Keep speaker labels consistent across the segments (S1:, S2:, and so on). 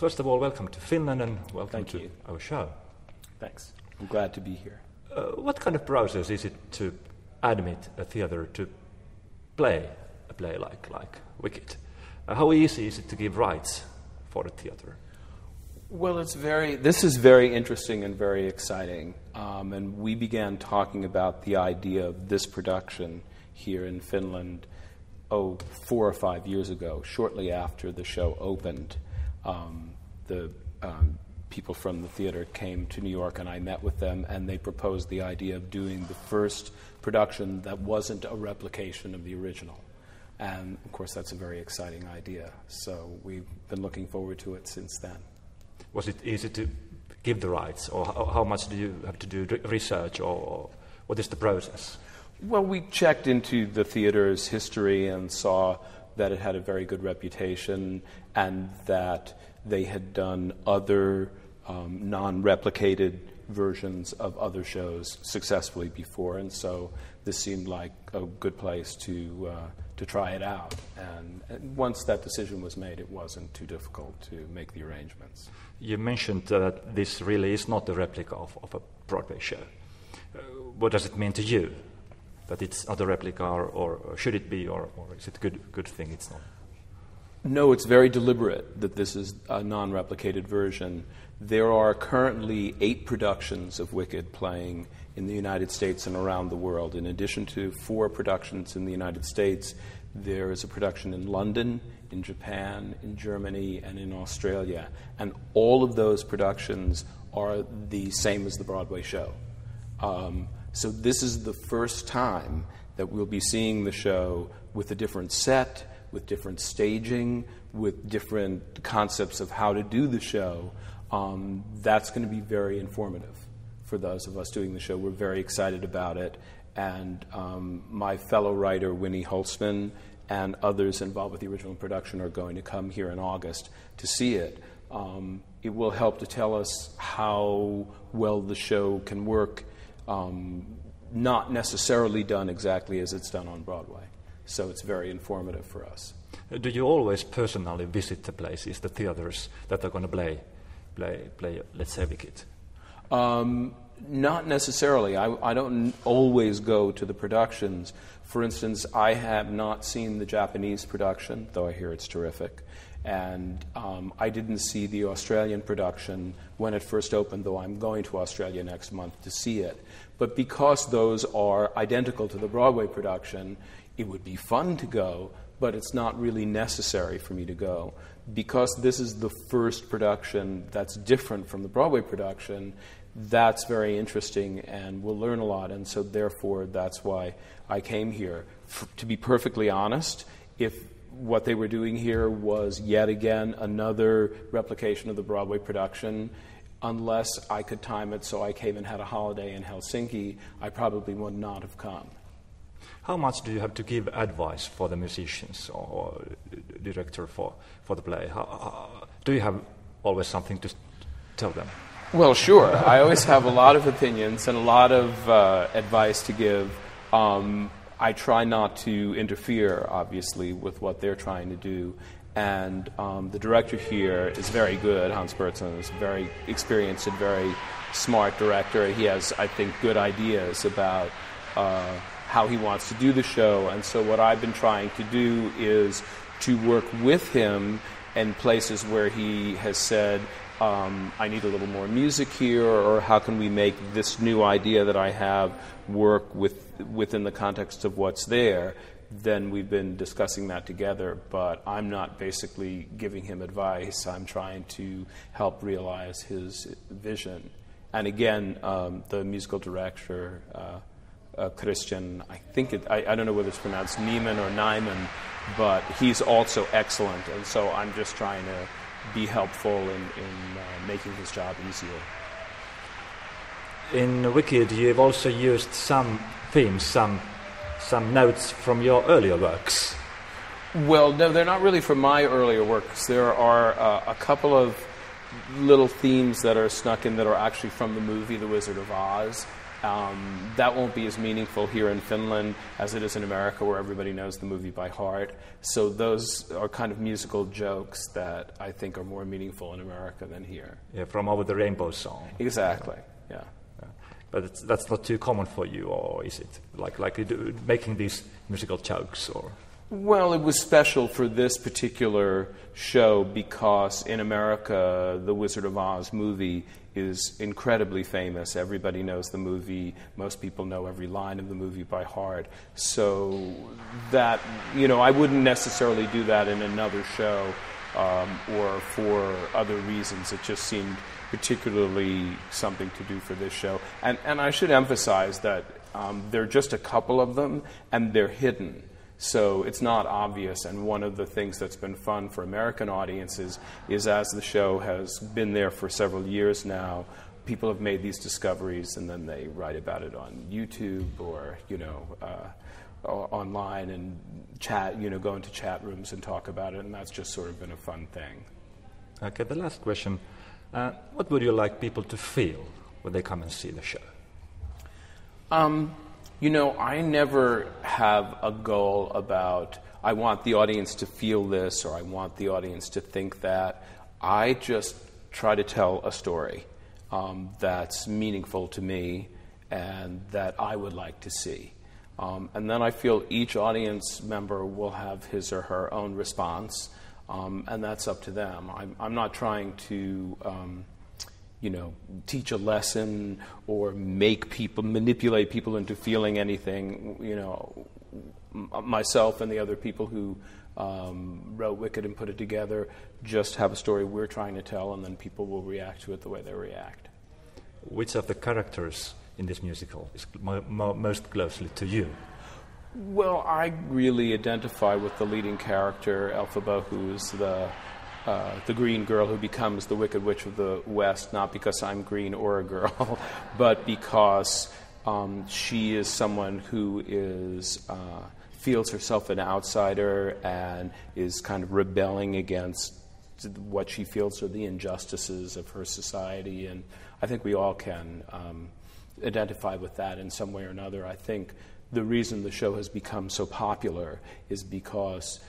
S1: first of all, welcome to Finland and welcome
S2: Thank
S1: to
S2: you.
S1: our show.
S2: Thanks. I'm glad to be here.
S1: Uh, what kind of process is it to admit a theater to play a play like, like Wicked? Uh, how easy is it to give rights for a theater?
S2: Well, it's very. This is very interesting and very exciting. Um, and we began talking about the idea of this production here in Finland, oh, four or five years ago, shortly after the show opened. Um, the um, people from the theater came to New York, and I met with them, and they proposed the idea of doing the first production that wasn't a replication of the original. And of course, that's a very exciting idea. So we've been looking forward to it since then.
S1: Was it easy to give the rights, or how, how much do you have to do research, or, or what is the process?
S2: Well, we checked into the theater's history and saw that it had a very good reputation and that they had done other um, non replicated versions of other shows successfully before, and so this seemed like a good place to, uh, to try it out. And, and once that decision was made, it wasn't too difficult to make the arrangements.
S1: You mentioned that this really is not a replica of, of a Broadway show. Uh, what does it mean to you? That it's not a replica, or, or should it be, or, or is it a good, good thing it's not?
S2: No, it's very deliberate that this is a non replicated version. There are currently eight productions of Wicked playing in the United States and around the world. In addition to four productions in the United States, there is a production in London, in Japan, in Germany, and in Australia. And all of those productions are the same as the Broadway show. Um, so this is the first time that we'll be seeing the show with a different set, with different staging, with different concepts of how to do the show. Um, that's going to be very informative for those of us doing the show. We're very excited about it. And um, my fellow writer, Winnie Holzman, and others involved with the original production are going to come here in August to see it. Um, it will help to tell us how well the show can work, um, not necessarily done exactly as it's done on Broadway. So it's very informative for us.
S1: Uh, Do you always personally visit the places, the theaters that are going to play, play, play, let's say, Wicked?
S2: Um, not necessarily. I, I don't always go to the productions. For instance, I have not seen the Japanese production, though I hear it's terrific. And um, I didn't see the Australian production when it first opened, though I'm going to Australia next month to see it. But because those are identical to the Broadway production, it would be fun to go, but it's not really necessary for me to go. Because this is the first production that's different from the Broadway production, that's very interesting and we'll learn a lot. And so, therefore, that's why I came here. F- to be perfectly honest, if what they were doing here was yet again another replication of the Broadway production, unless I could time it so I came and had a holiday in Helsinki, I probably would not have come.
S1: How much do you have to give advice for the musicians or, or director for, for the play? How, do you have always something to tell them?
S2: Well, sure. I always have a lot of opinions and a lot of uh, advice to give. Um, I try not to interfere, obviously, with what they're trying to do. And um, the director here is very good. Hans Berndtsson is a very experienced and very smart director. He has, I think, good ideas about uh, how he wants to do the show. And so, what I've been trying to do is to work with him in places where he has said, um, I need a little more music here, or how can we make this new idea that I have work with, within the context of what's there? Then we've been discussing that together, but I'm not basically giving him advice. I'm trying to help realize his vision. And again, um, the musical director, uh, uh, Christian, I think it, I, I don't know whether it's pronounced Neiman or Nyman, but he's also excellent. And so I'm just trying to be helpful in, in uh, making his job easier.
S1: In Wicked, you've also used some themes, some, some notes from your earlier works.
S2: Well, no, they're not really from my earlier works. There are uh, a couple of little themes that are snuck in that are actually from the movie The Wizard of Oz. Um, that won't be as meaningful here in Finland as it is in America, where everybody knows the movie by heart. So those are kind of musical jokes that I think are more meaningful in America than here.
S1: Yeah, from Over the Rainbow song.
S2: Exactly. Yeah.
S1: Yeah. But it's, that's not too common for you, or is it? Like, like making these musical jokes, or?
S2: Well, it was special for this particular show because in America, the Wizard of Oz movie is incredibly famous. Everybody knows the movie. Most people know every line of the movie by heart. So that, you know, I wouldn't necessarily do that in another show um, or for other reasons. It just seemed particularly something to do for this show. And, and I should emphasize that um, there are just a couple of them and they're hidden. So it's not obvious. And one of the things that's been fun for American audiences is as the show has been there for several years now, people have made these discoveries and then they write about it on YouTube or, you know, uh, online and chat, you know, go into chat rooms and talk about it. And that's just sort of been a fun thing.
S1: Okay, the last question. Uh, what would you like people to feel when they come and see the show?
S2: Um, you know, I never have a goal about, I want the audience to feel this or I want the audience to think that. I just try to tell a story um, that's meaningful to me and that I would like to see. Um, and then I feel each audience member will have his or her own response, um, and that's up to them. I'm, I'm not trying to um, you know, teach a lesson or make people, manipulate people into feeling anything. You know, myself and the other people who um, wrote Wicked and put it together just have a story we're trying to tell, and then people will react to it the way they react.
S1: Which of the characters in this musical is mo- mo- most closely to you?
S2: Well, I really identify with the leading character, Elphaba, who's the uh, the green girl who becomes the Wicked Witch of the West, not because I'm green or a girl, but because um, she is someone who is uh, feels herself an outsider and is kind of rebelling against what she feels are the injustices of her society. And I think we all can um, identify with that in some way or another. I think the reason the show has become so popular is because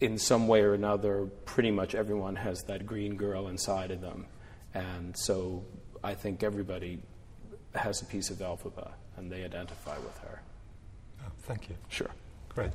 S2: in some way or another, pretty much everyone has that green girl inside of them. And so I think everybody has a piece of Elphaba and they identify with her.
S1: Oh, thank you.
S2: Sure.
S1: Great.